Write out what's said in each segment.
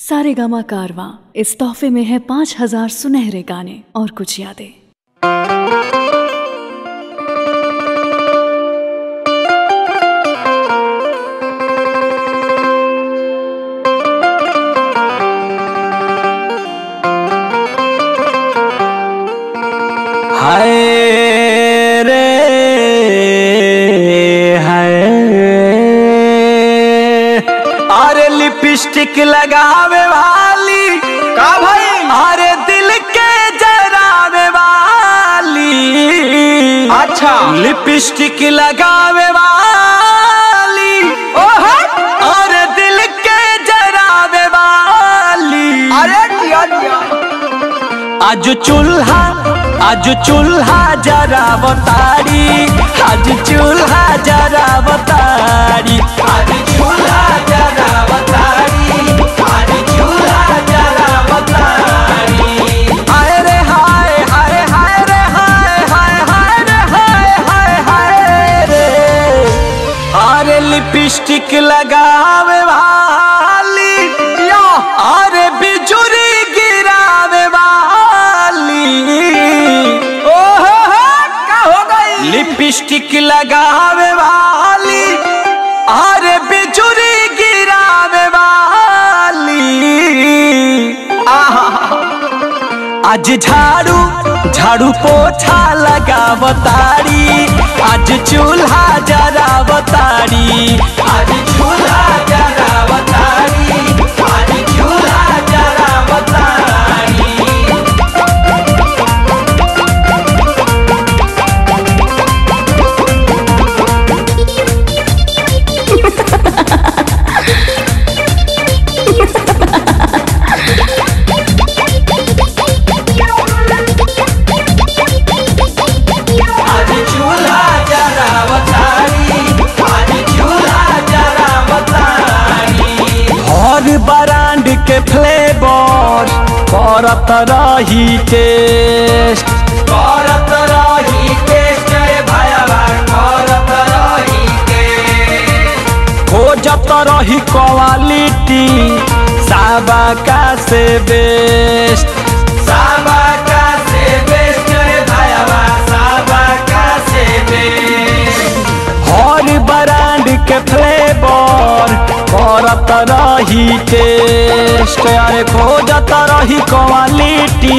सारे गामा कारवा इस तोहफे में है पाँच हज़ार सुनहरे गाने और कुछ यादें। लिपस्टिक लगावे वाली। का भाई? अरे दिल के जरावे वाली। अच्छा। लिपस्टिक लगावे वाली। ओह। अरे दिल के जरावे वाली। अरे आज चूल्हा आज चूल्हा जरा बतारी लिपस्टिक लगावे वाली, या अरे बिजुरी गिरावे वाली। ओहो हो का हो गई? लिपस्टिक लगावे वाली अरे बिजुरी गिरावे वाली। आज झाड़ू झाड़ू पोछा लगावतारी आज चूल्हा जरावतारी आज चूल्हा रही टेस्ट। रही टेस्ट रे भैया करत टेस्ट। खोजत रही क्वालिटी साबा का से बेस्ट? साबा का से बेस्ट भैया से बेस्ट। हर ब्रांड के फ्लेवर करत रही टेस्ट। अरे खोजत रही क्वालिटी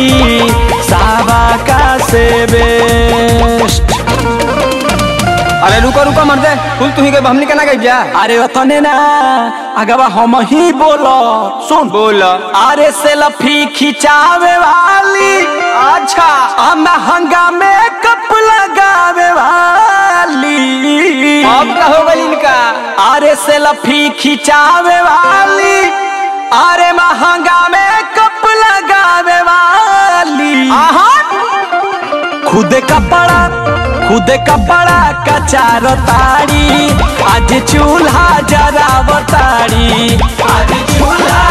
साबा का से बेस्ट अरे रुको रुको मर दे फूल तू ही के हमनी के ना गई जा अरे अतने ना अगवा हम ही बोलो। सुन। बोल। अरे सेल्फी खिंचावे वाली। अच्छा। आ महँगा मेकअप लगावे वाली। अब का हो गई इनका? अरे सेल्फी खिंचावे वाली, अरे महँगा में कप लगावे वाली। खुद कपड़ा खुद कपड़ा कचार ताड़ी, आज चूल्हा जरावतारी आज चूल्हा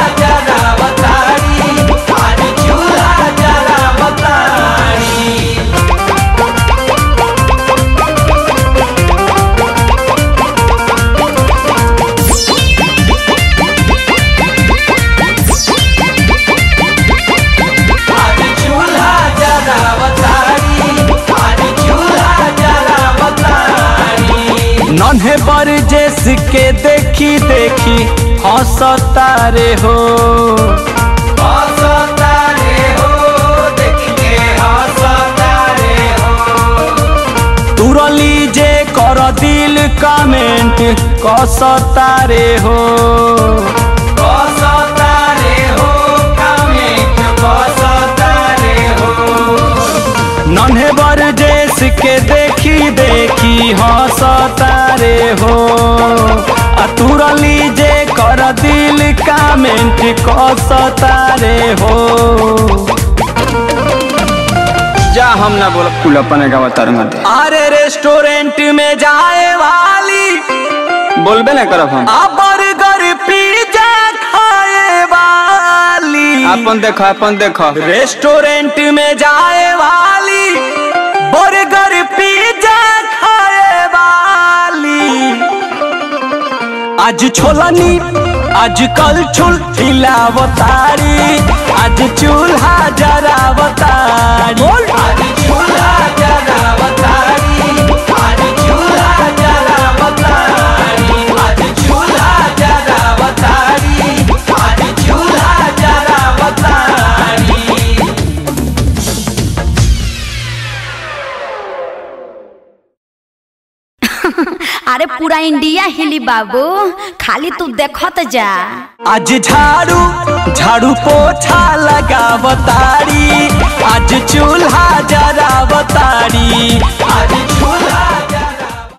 नन्हे पर जैस के देखी देखी। हस तारे हो। रे हो हंसता रे हो। तुरली जे कर दिल कमेंट कस तारे हो। कमेंट कसता रे हो। जा हम ना बोल फूल अपने का बता रहा दे अरे रेस्टोरेंट में जाए वाली। बोलबे ना करब हम। आ बर्गर पिज्जा खाए वाली। अपन देखो अपन देखो। रेस्टोरेंट में जाए वाली। बर्गर आज छोलनी आज कल छुल हिलावतारी आज चूल्हा जरावतारी आज चूल्हा अरे पूरा इंडिया हिली बाबू खाली तू देखत जा। आज झाड़ू झाड़ू पोछा लगावतारी आज चूल्हा जरावतारी आज चूल्हा